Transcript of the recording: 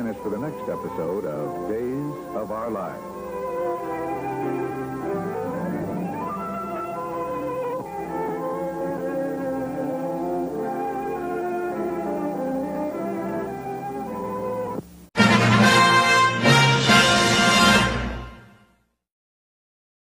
Join us for the next episode of Days of Our Lives.